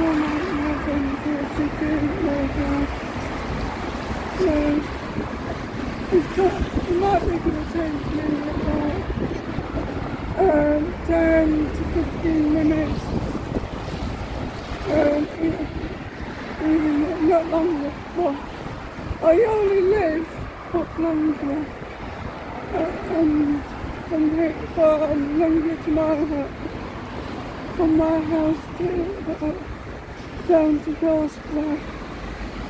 welcome back to my nothing here to do right now. Um, it's got, it might be going to take me about um, 10 to 15 minutes. Um, even not longer. Well, I only live up Longley. Uh, um, from here, far longer to my house. From my house to uh,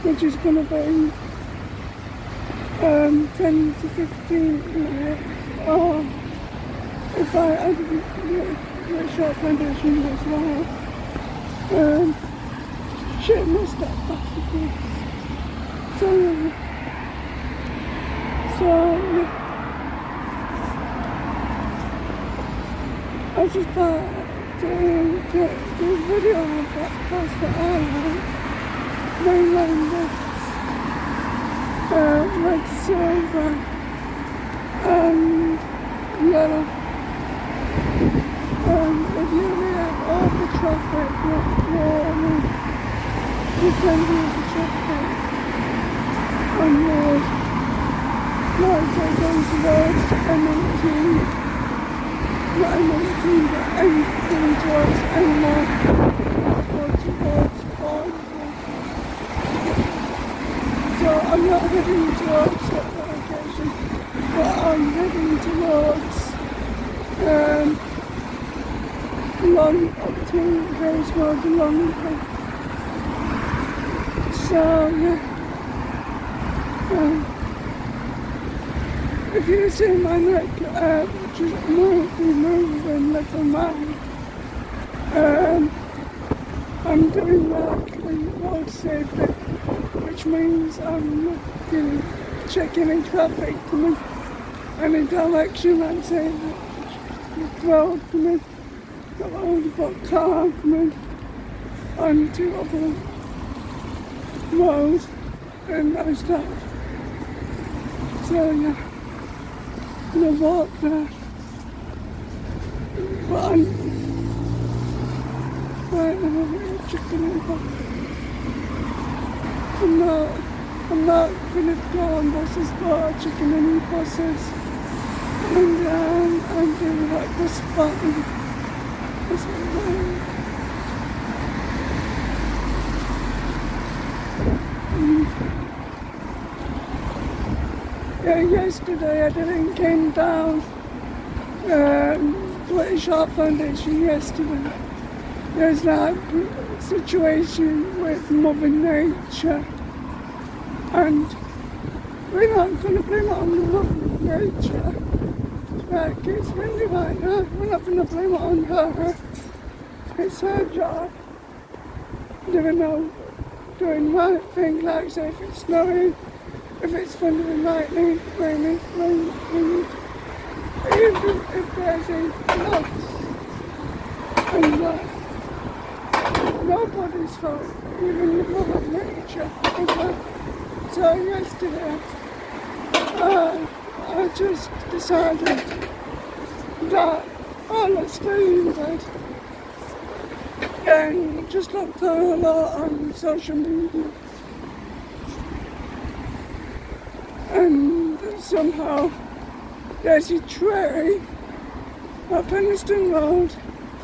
which is going to be um, 10 to 15 minutes. Or if I add the, the short foundation as well. Um, shit must have possible. So, so I just thought to, to do a video of that Pastor Island, mainland uh, red silver and yellow. Um, if you read all the traffic, warning, you can hear the traffic on road. Lights are going towards M18, not M18, but M18 towards M1, or. So I'm not heading towards that location, but I'm heading towards um, long up to Rosewood along So yeah. Um, if you see my neck, uh, which is moving, moving little man, um, I'm doing likely road safety which means I'm not looking, checking in traffic coming any direction I'm saying road coming, got hold of a car coming on two other roads and I start. So yeah, gonna walk there. But I'm right now I'm checking in traffic. I'm not, I'm not gonna go on buses for chicken and buses. And um, I'm doing like this button. This button. Yeah, yesterday I didn't came down um, British Heart Foundation yesterday. There's that situation with Mother Nature and we're not going to blame it on Mother Nature. Like, it's really right now. We're not going to blame it on her. It's her job. Doing no, doing right thing, like say if it's snowing, if it's thunder and lightning, raining, rain, rain. Even if there's a flood and nobody's fault, even Mother Nature. So yesterday, uh, I just decided that all it's doing that again, just looked through a lot on social media. And somehow there's a tree at Penistone Road,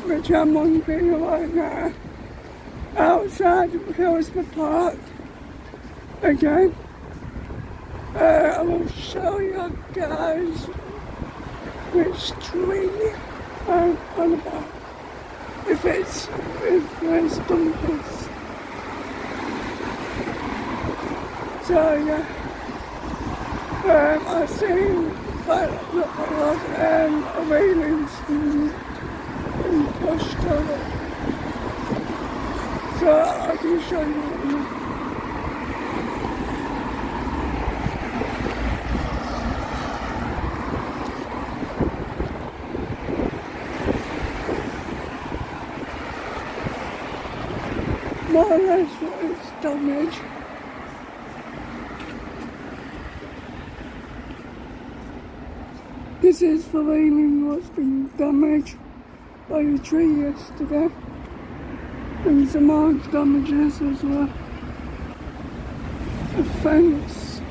which I'm on right now, outside Hillsborough Park. Again, uh, I will show you guys which tree I'm on about. If it's, if there's dumpers. So yeah, um, I've seen quite a lot of um, railings being pushed. So I can show you more or less it's damaged. This is the what's been damaged by the tree yesterday. And some more damages as well. The fence.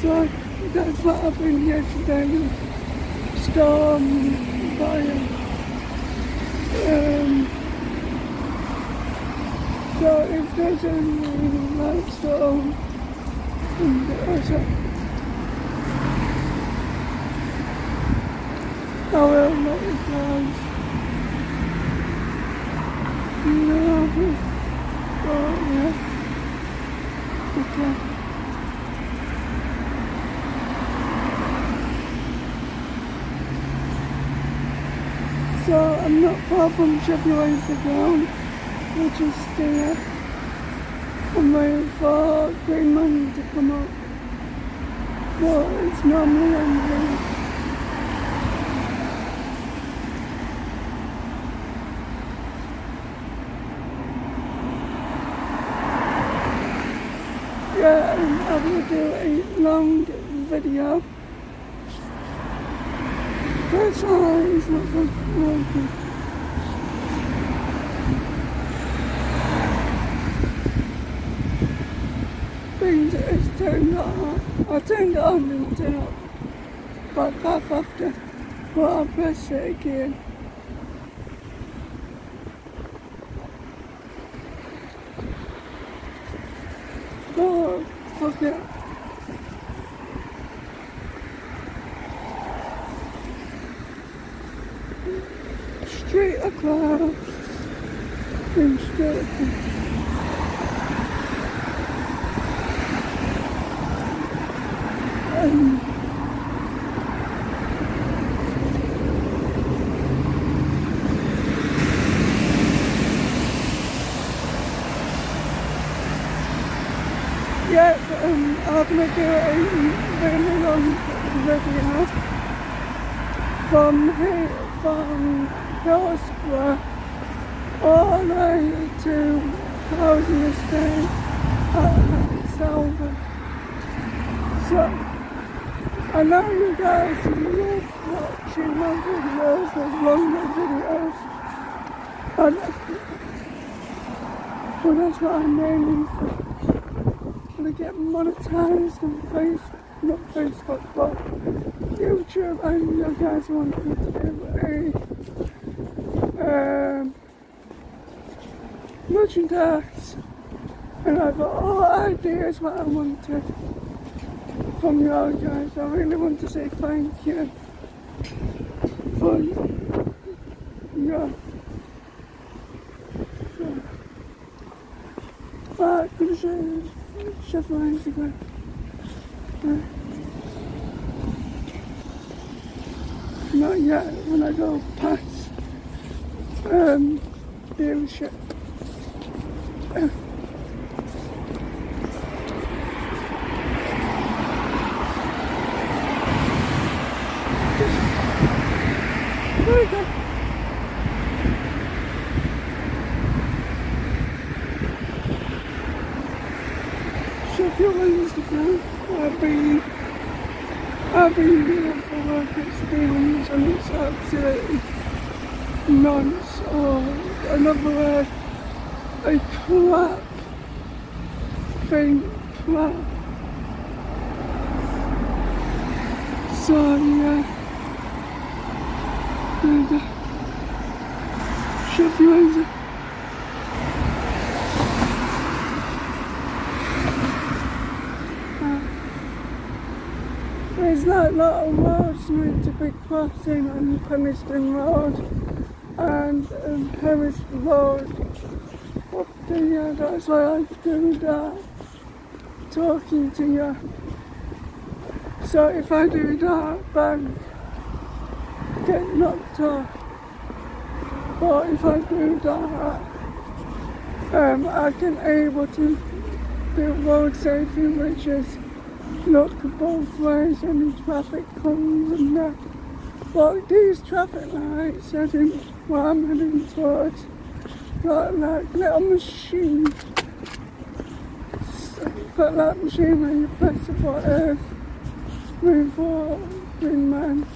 So that's what happened yesterday. Storm, fire. Um, so if there's any like in the a, I will let you guys know. Oh yeah. Okay. So I'm not far from Chevrolet's ground, which is there. I'm waiting for Green Mountain to come up. Well, it's normally on and I'm gonna do a long video. That's all, it's not fucking working. Things it's turned on. I turned on and turned it about half after. But I press it again. Oh, fuck it. straight across and straight across. And yeah, um, I'm gonna do a really long video from here, from Hillsborough all the way to housing estate at Salford. So, I know you guys love watching my videos, those longer videos. And, I'm aiming to get monetized on Facebook, not Facebook, but YouTube, and you guys want do a um, merchandise. And I've got all ideas what I wanted from you guys. I really want to say thank you for your I'm again. Not yet when I go past um dealership. There we go. you Instagram. I've been, I've been doing for work experience and it's absolutely nonsense. Or another word, a crap thing, crap. So yeah. And, uh, shove you into There's not a lot of roads need to crossing on Penistone Road and um, Herries Road up there. That's why I'm doing that, talking to you. So if I do that, then get knocked off. But if I do that, um, I can able to do road safety, which is look both ways any traffic comes and that. But these traffic lights heading where I'm heading towards got like little machine. Got that machine where you press the button, move forward, green man,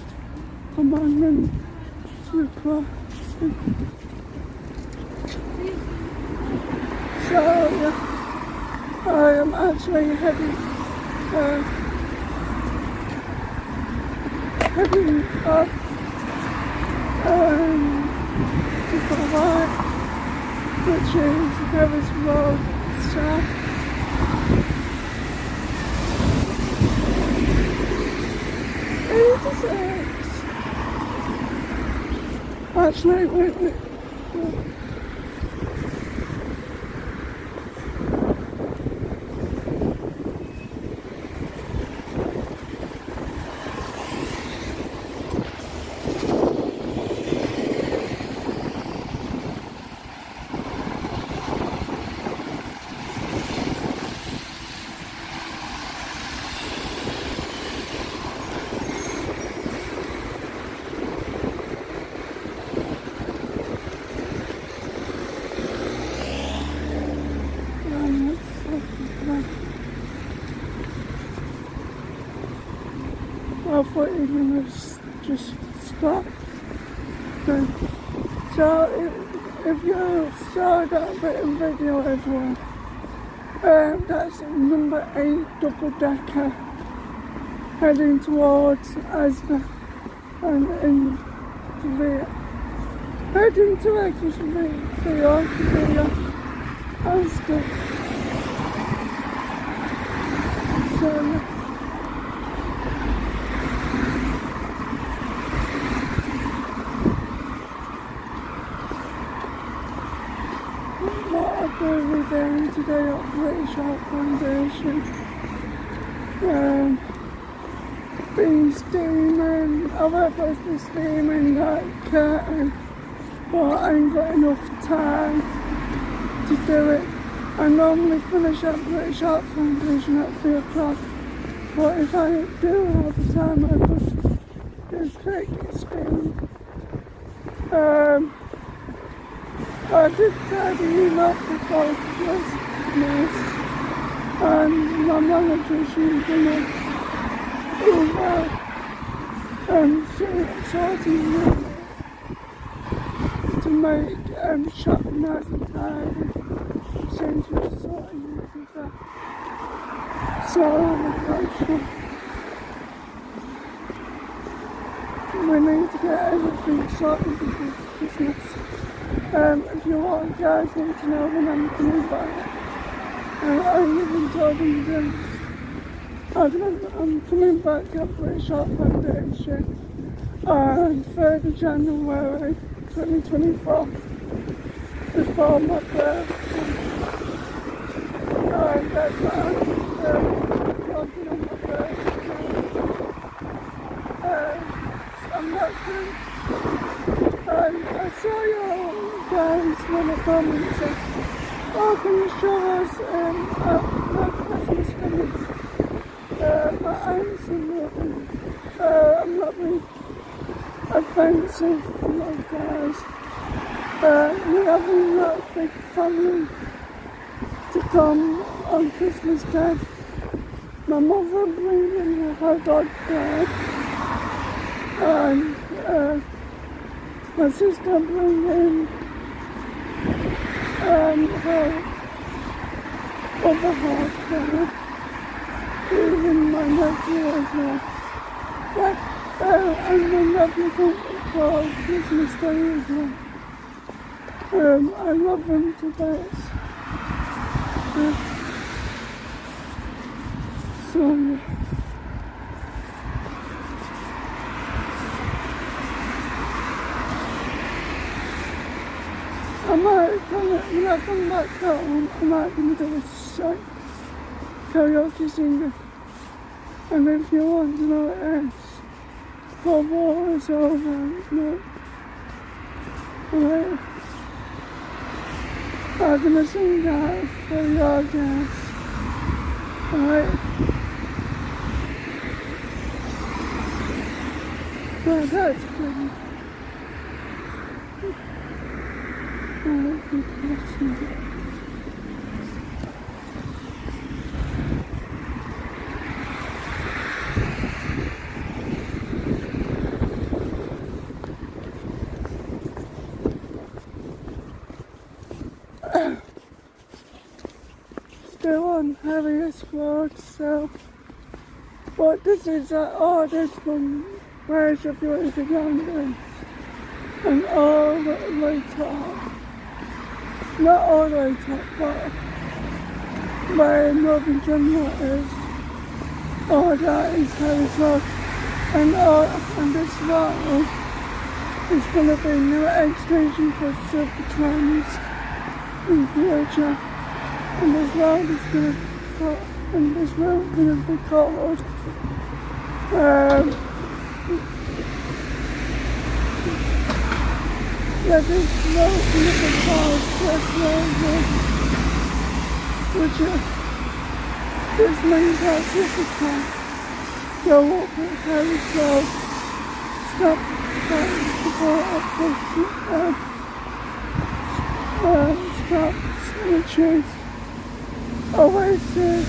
to cross. So yeah, I am actually heading uh, heading up um, to Hawaii, which is Herries Road South. Eighty-six. Actually, wait, wait. wait. Thought you were just stop. So if, if you saw that bit of video everyone, um, that's number 8 double decker heading towards Asda and in the heading to Exmouth via via Asda. So what I've been doing today Heart Foundation. Um, been steaming, I've had to steaming that curtain, but I ain't got enough time to do it. I normally finish at British Heart Foundation at 3 o'clock, but if I do have the time, I could do quick steam. Um, I did tidy him up before Christmas and my manager she's gonna over and she sorting me to make um, shop nice and it and stuff. So I'm we need to get everything sorted before Christmas. Um, if you want guys want to know when I'm coming back, I'm, coming back up for a Heart Foundation on 3rd of January 2024 before my birthday. And that's what I'm um. Uh, I'm not good. And I saw you guys when I commented, oh can you show us um, uh, my Christmas figures? Uh, my aunts and what, uh, I'm not being offensive, you guys. Uh, we have a lot big family to come on Christmas Day my mother bringing her dog there, and uh, my sister bringing um, her other half there, even my nephew well. But, uh, and my nephew for Christmas Day as well. Um, I love them to death. Uh, so, I might come, come back home, I might be do a shite karaoke singer. And if you want to know what else, war is over, no. Alright. I'm gonna sing that for your guys. Alright. Well, that's good. Still on Harriet's Road, so but this is uh, oh this one where's if you want to and all the top not all the way but my Northern General is. All that is Harry's Rock. And, all, and this road is going to be a new extension for Super Trams in future. And this road is going to be and this road is going to be called um, Yeah, there's no little cars just over which uh, this means that this is what we have is uh, stop trying to go up this uh, uh, stop which is Oasis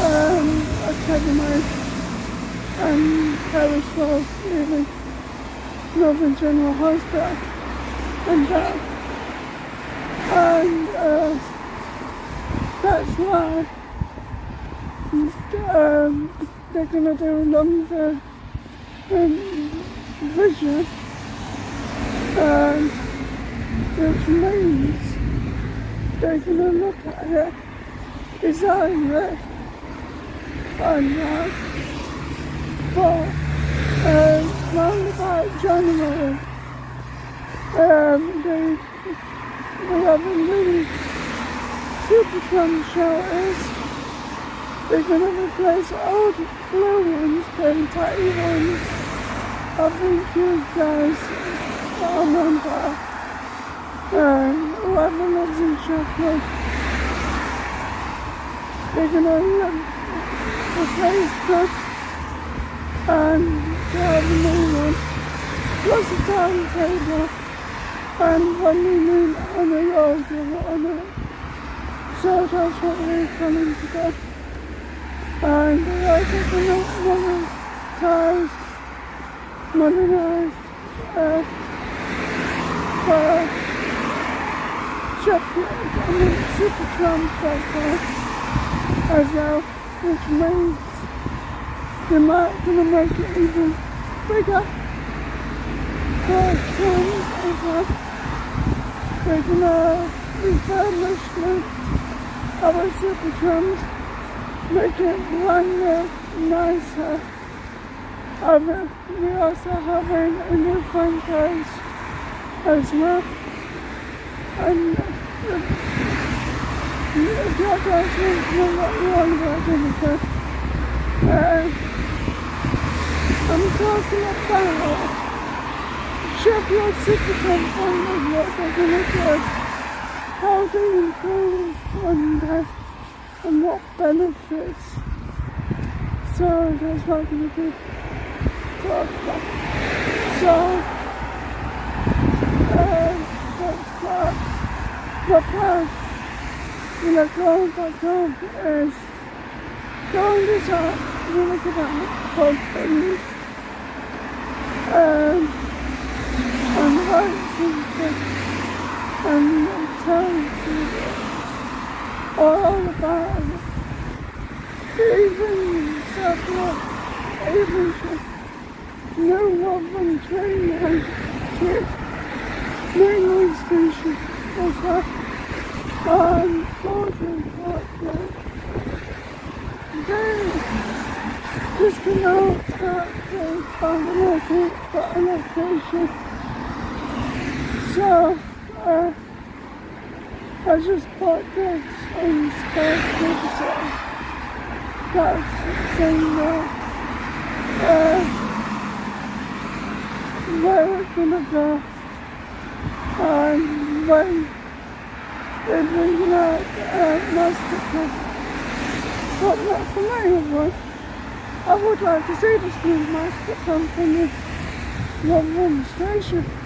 um, Academy and Paris Road really. Northern General Hospital and uh, and uh, that's why um, they're gonna do longer um, vision and which means they're gonna look at it, design it and uh, but um, round about January, um, a really super fun shelters. They're going to replace old blue ones, the tatty ones. I think you guys all remember. Um, whoever lives in Sheffield, they're going to replace them and a new one. Plus a timetable and when we meet on the road on it. So that's what we're coming to do. And we also can monetize, modernize uh, for Sheffield, I mean Super Tram as well, which means they're not gonna make it even bigger. For trams as well. They're gonna refurbish them, our super trams, make it longer, nicer. Um, we also have a new franchise as well. And if you guys know what you want about Jennifer, uh, I'm talking about Sheffield City Company what they're going to do, how they improve on that and what benefits. So that's what I'm going to talk about. So, uh, that's what the plan, going back home is going to talk really about husbands um, and I'm stuff and mentality all about. Even self-love, even no love and training to mainly station was that um, children like they just to know that they found an location, got a location. So, uh, I just bought this on Skype That's saying that uh, where we're gonna go and when they're bringing out uh, Mastercard. But not for one. I would like to see this new master come from the Rotherham station.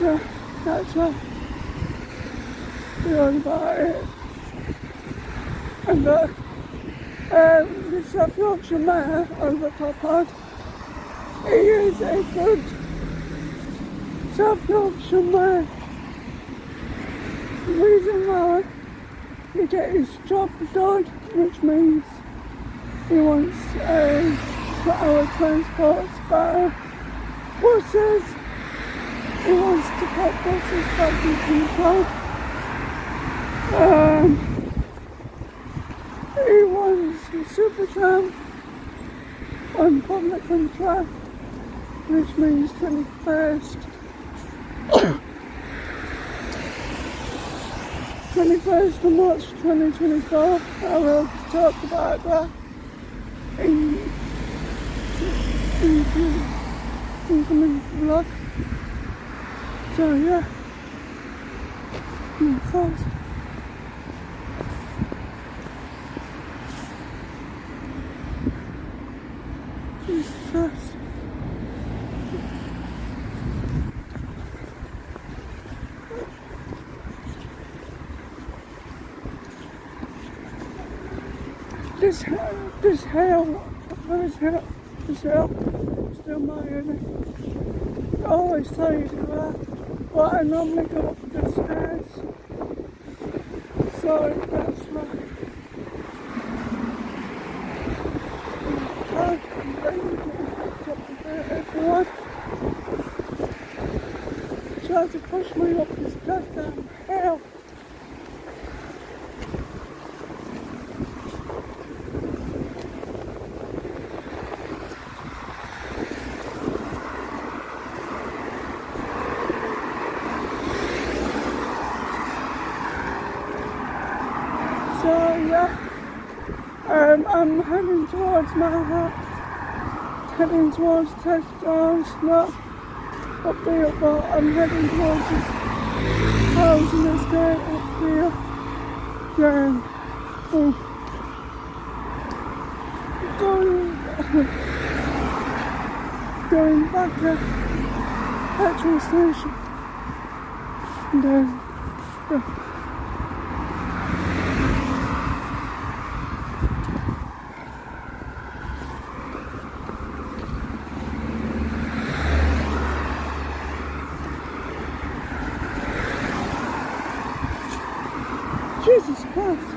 So that's all. All about it. And uh, um, the South Yorkshire Mayor Oliver Coppard, he is a good South Yorkshire Mayor. The reason why he get his job done, which means he wants uh, our transports better. Buses, he wants to put buses in control. Um, he wants super tram on public contract, which means 21st 21st of March 2024. I will talk about that in, in, in incoming vlog. So yeah, hmm, my thoughts. Jesus Christ. This hell, this hell, this hell, this hell, still my enemy. I always tell you to that, but I normally go up the stairs. So that's my I'm to push me up this goddamn hell. So yeah, um, I'm towards my house, heading towards touchdowns, not up there, but I'm heading towards this house in this gate up there. Then, oh, going, going back to petrol station, and then, yeah. Jesus Christ.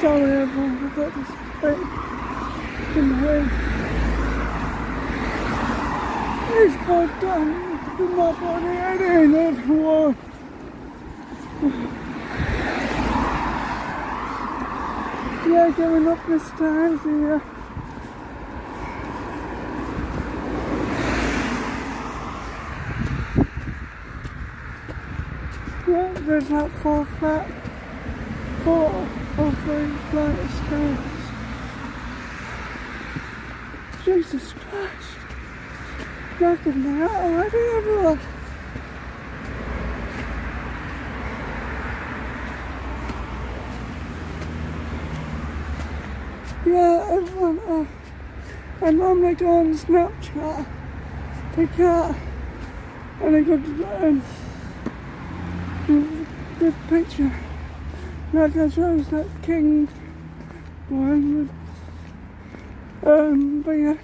Sorry everyone, I've got this bit in my head. It's goddamn in my body and in everyone. Yeah, going up the stairs here. Yeah, there's that four flat, four three flight of. Jesus Christ. Look at that already, everyone. Yeah, everyone, uh, I normally go on Snapchat, pick out and I got um, good picture. Like I chose that king one um, but yeah,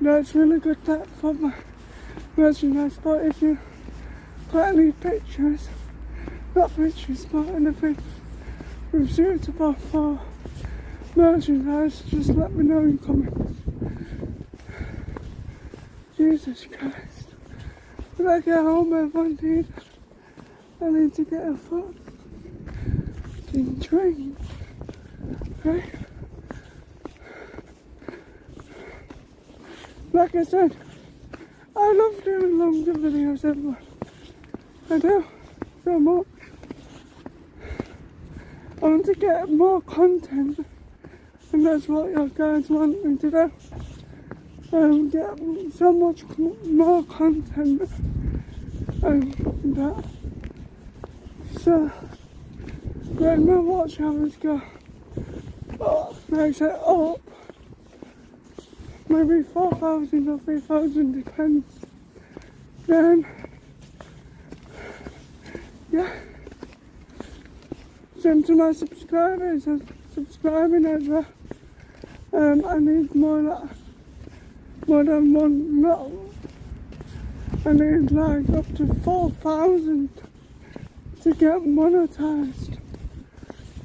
that's really good that for my merchandise. But if you put any pictures, not pictures, but anything suitable for merchandise, just let me know in comments. Jesus Christ. When I get home, everyone need, I need to get a Right? Like I said, I love doing longer videos, everyone. I do, so much. I want to get more content and that's what you guys want me to do. Um, get so much more content and that. So, when my watch hours go up, makes it up, maybe 4,000 or 3,000 depends, then, yeah. Send to my subscribers and subscribing as well. Um, I need more like, more than one, no. I need like up to 4,000 to get monetized.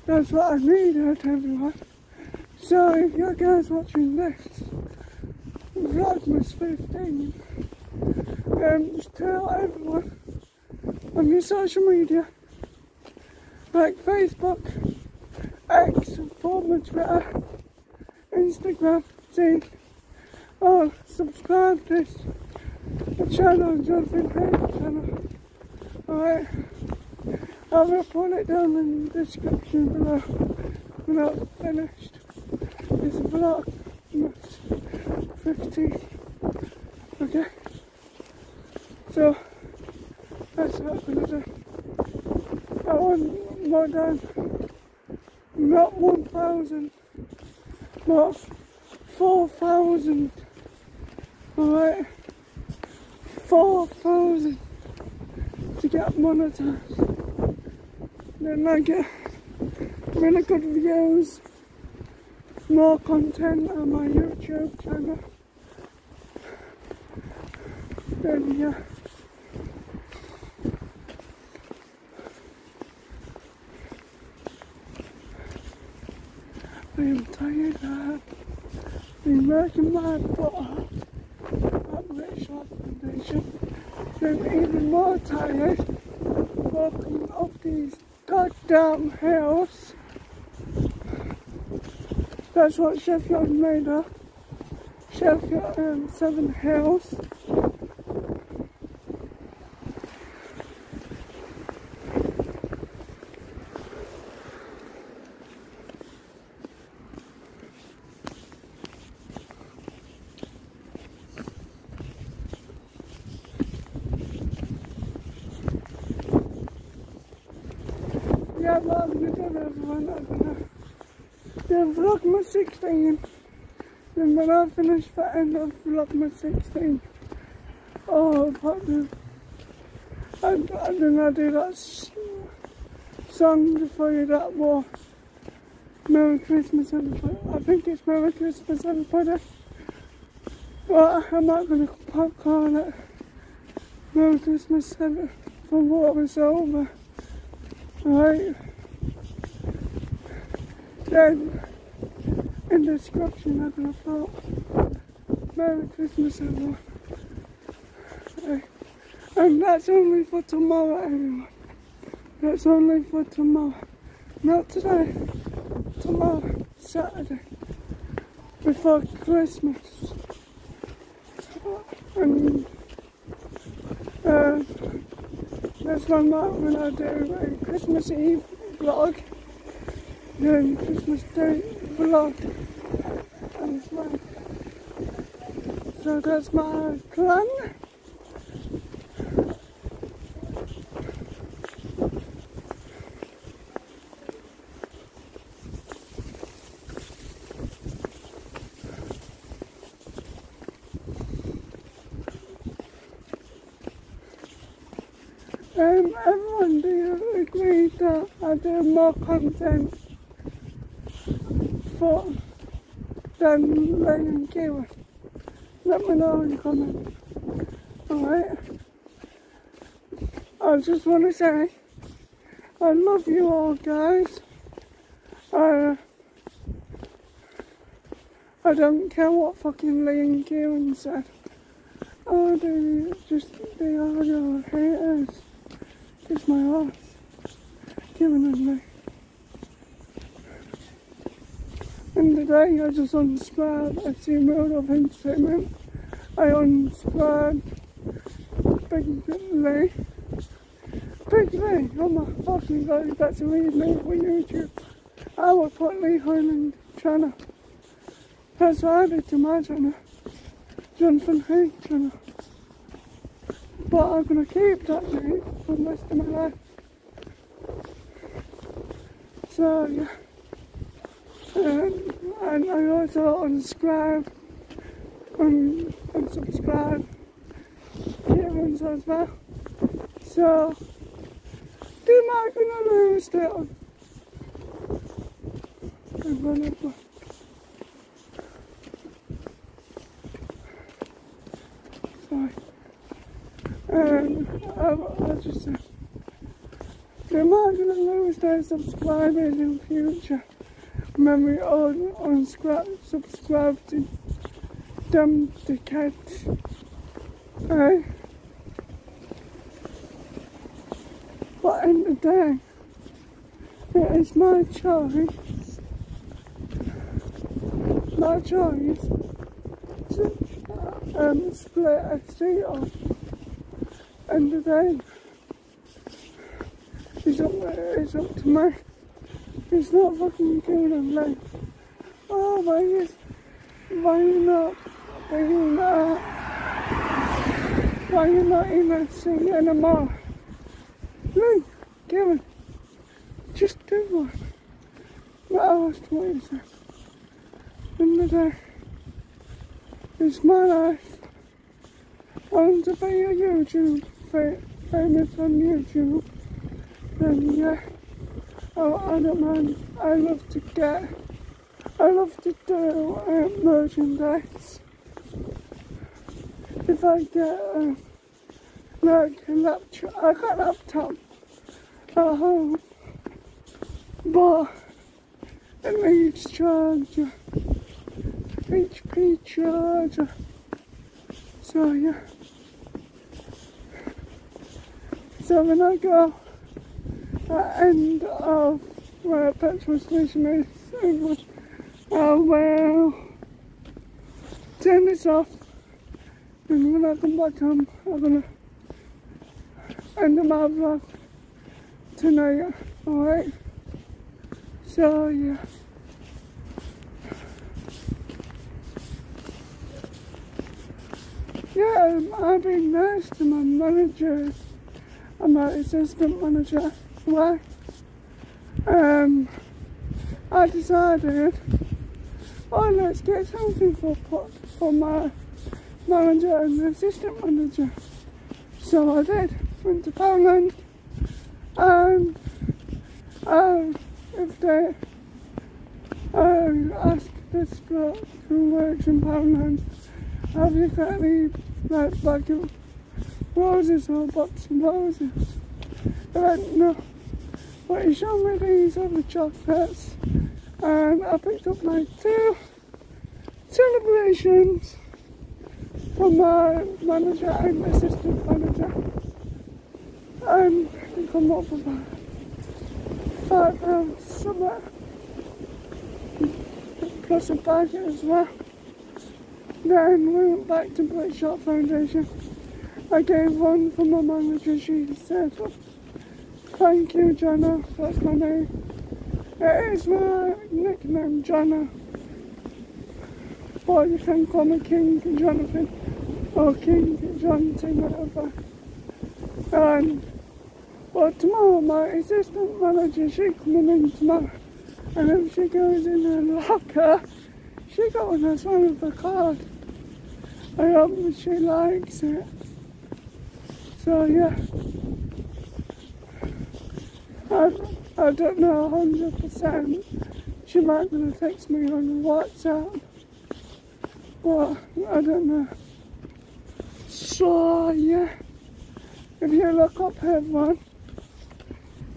That's what I need out everyone. So if you guys watching this, Vlogmas 15, um, just tell everyone on your social media, like Facebook, X, former Twitter, Instagram, saying, oh, subscribe to this channel, Jonathan Hague channel. Alright, I will put it down in the description below when I've finished this vlog. 15. Okay, so that's what I'm do. I want more than not 1,000 not 4,000. Alright. 4,000 to get monetized. Then I get really good videos, more content on my YouTube channel. Then yeah. I am tired. I've been working my butt off at Heart Foundation. I'm even more tired walking up these goddamn hills. That's what Sheffield made of. Sheffield um, Seven Hills. Yeah, well, I'm gonna do everyone. I'm gonna do Vlogmas 16. Then when I finish the end of Vlogmas 16, oh, the, and, and then I do that song before you that war. Merry Christmas, everybody. I think it's Merry Christmas, everybody. But I'm not gonna pop call it Merry Christmas for war is over. Right. Then in the description I'm gonna put Merry Christmas everyone. And that's only for tomorrow everyone. That's only for tomorrow. Not today. Tomorrow, Saturday. Before Christmas. And uh, that's one night when I do a Christmas Eve vlog, then Christmas Day vlog, and it's like So that's my plan. Um, everyone do you agree that I do more content for than Lennon Kieran? Let me know in the comments. Alright? I just want to say I love you all guys. Uh, I don't care what fucking Liam Kieran said. Oh, they just, they are your haters. Kiss my ass. Kieran and me. And today I just unsubscribed a team out of entertainment. I unsubscribed. Big Lee, oh my fucking god, that's a lead me for YouTube. I will put Lee Highland channel. That's I did to my channel. Jonathan Hague channel. But I'm gonna keep that name for the rest of my life. So yeah. Um, and I also unsubscribe and unsubscribe Kieran's as well. So do not gonna lose that. I'm gonna Sorry. Um, just said, going to lose their subscribers in future. Remember, on, on subscribe, to them the cats. Right? But in the day, it is my choice, my choice to um, split a street off and the day is up, it's up to me. It's not fucking good and like, oh, my is, why you not, why you not, why you not even sing anymore? Look, Kevin, just do one. What else do you say? In the day, it's my life. I want to be a YouTube famous on YouTube. And yeah, oh, I don't mind. I love to get, I love to do uh, merchandise. If I get uh, like a laptop, I got a laptop at home, but it needs charger, HP charger. So yeah. So when I go at end of where petrol station is, I will turn this off and when I come back home I'm gonna end my vlog tonight, alright? So yeah. Yeah, um, I've been nice to my manager and my assistant manager. Why? Um, I decided, oh, let's get something for for my manager and the assistant manager. So I did. Went to Poundland and um, if they uh, asked this girl who works in Poundland, have you got any like of roses or box of roses? I went, no. Showed me these other chocolates and I picked up like two celebrations from my manager and assistant manager. And come up about five pounds somewhere. Plus a budget as well. Then we went back to Blake Shop Foundation. I gave one for my manager, she said, thank you Jana, that's my name. It is my nickname, Jana. But you can call me King Jonathan or King Jonathan, whatever. And but tomorrow my assistant manager, she coming in tomorrow. And if she goes in her locker, she got one one of the card. I hope she likes it. So yeah. I, I don't know 100%. She might gonna text me on WhatsApp. But I don't know. So yeah. If you look up heaven,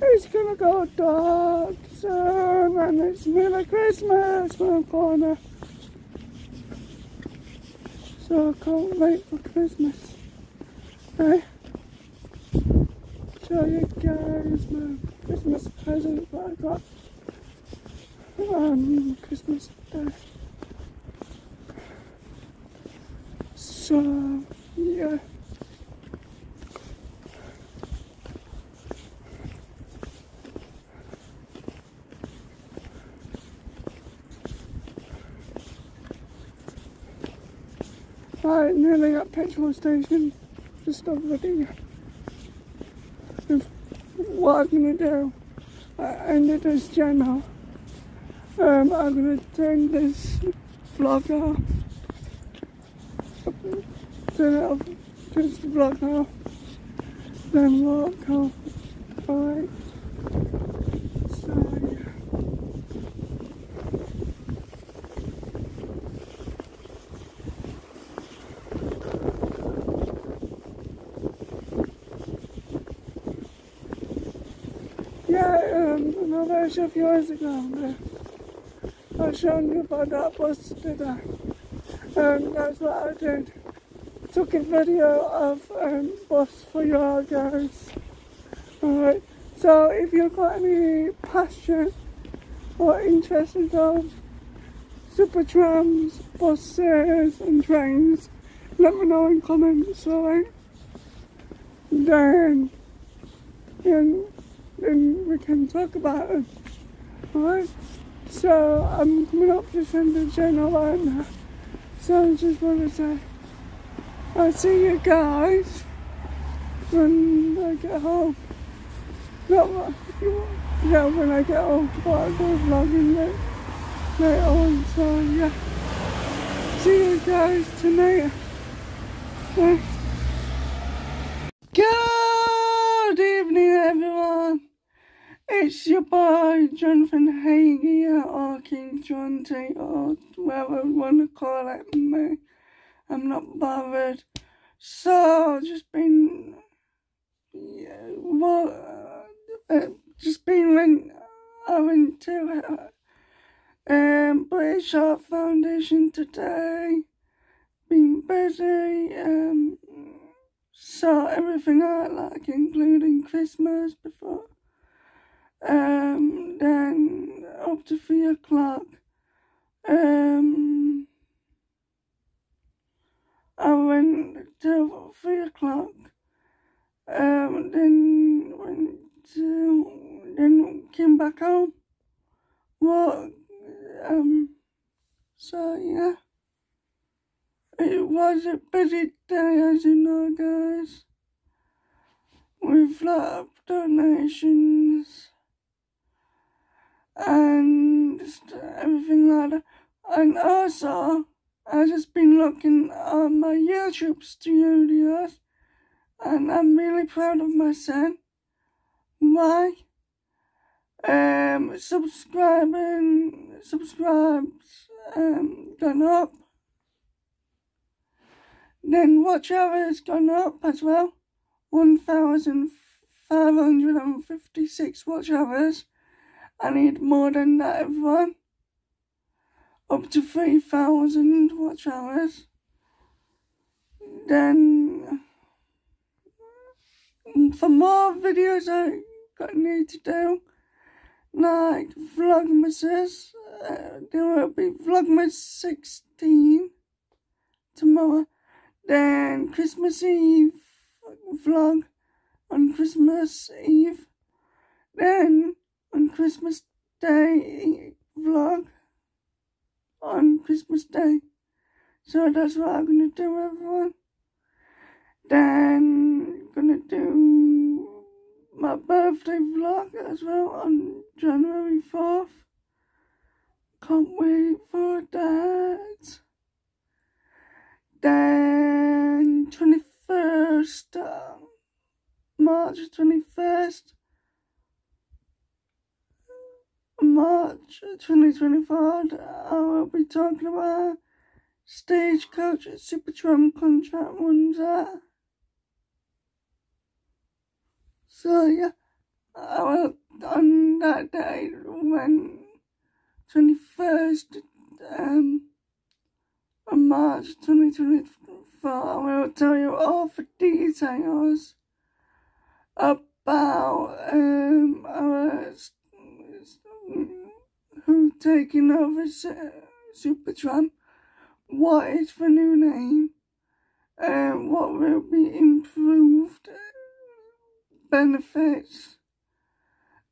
it's gonna go dark soon and it's nearly Christmas around the corner. So I can't wait for Christmas. Hey? Show you guys my Christmas present that I got on Christmas Day. So, yeah. I nearly at petrol station, just over. With what I'm gonna do, I ended this channel. Um, I'm gonna turn this vlog off. Turn it off, just the vlog off. Then walk off. Alright. So, yeah. Yeah, another few years ago, I showed you about that bus today. And that's what I did. Took a video of um, bus for your guys. Alright, so if you've got any passion or interest in of super trams, buses and trains, let me know in comments, alright? Then, then then we can talk about it. Alright? So I'm coming up to the channel right now. So I just want to say I'll see you guys when I get home. Not what yeah, when I get home, but I'll go vlogging later, later on. So yeah. See you guys tonight. Bye. Good evening everyone. It's your boy Jonathan Hague or King John T or whatever you want to call it me. I'm not bothered. So just been yeah, well, uh, just been when I went to uh, um British Heart Foundation today. Been busy. Um, saw everything I like, including Christmas before. Um, then up to three o'clock. Um, I went till three o'clock. Um, then went to, then came back home. Well, um, so yeah. It was a busy day, as you know, guys. With lot of donations and just everything like that. And also, I've just been looking on my YouTube studios, and I'm really proud of my son. Why? Um, subscribing, subscribes, um, gone up. Then watch hours gone up as well. 1,556 watch hours. I need more than that, everyone. Up to 3,000 watch hours. Then, for more videos I got need to do, like Vlogmases, uh, there will be Vlogmas 16 tomorrow. Then Christmas Eve vlog on Christmas Eve. Then on Christmas Day vlog on Christmas Day. So that's what I'm gonna do, everyone. Then gonna do my birthday vlog as well on January 4th. Can't wait for that. Then 21st, uh, March 21st, March 2024, I will be talking about Stagecoach Super Tram contract. Uh, so yeah, I will on that day when 21st um, March 2024, I will tell you all the details about um, our who taking over Super Tram, what is the new name, and what will be improved benefits,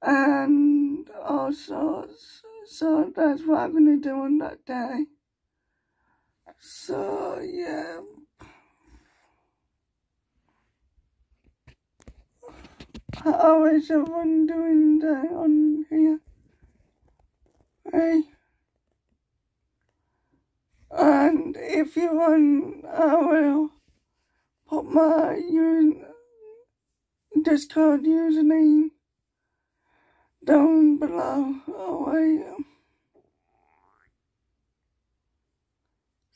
and all sorts. So that's what I'm going to do on that day. So, yeah. How is everyone doing there on here? Hey. And if you want, I will put my Discord username down below. Oh, I am.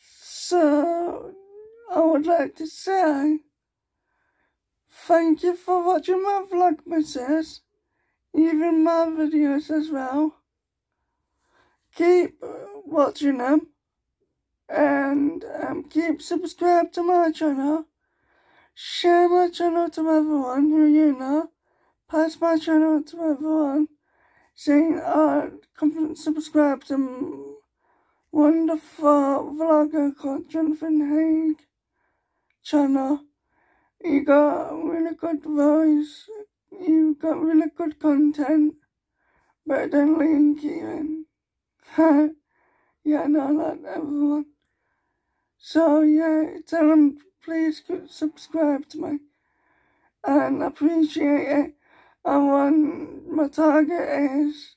So, I would like to say thank you for watching my vlog, vlogmases, even my videos as well. Keep watching them and um, keep subscribed to my channel. Share my channel to everyone who you know. Pass my channel to everyone saying, uh, come subscribe to wonderful vlogger called Jonathan Hague channel. You got really good voice. You got really good content. Better than Liam Keegan. yeah, no, not everyone. So yeah, tell them please subscribe to me. And appreciate it. And when my target is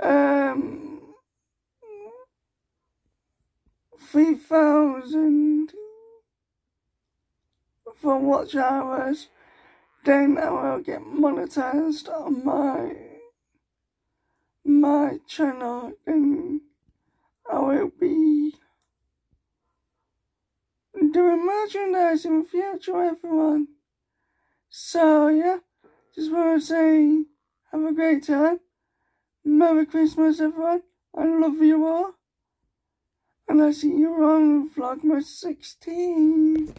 um 3000 for watch hours, then I will get monetized on my my channel and I will be doing merchandise in the future everyone. So yeah, just want to say have a great time. Merry Christmas everyone. I love you all. And I see you on Vlogmas 16.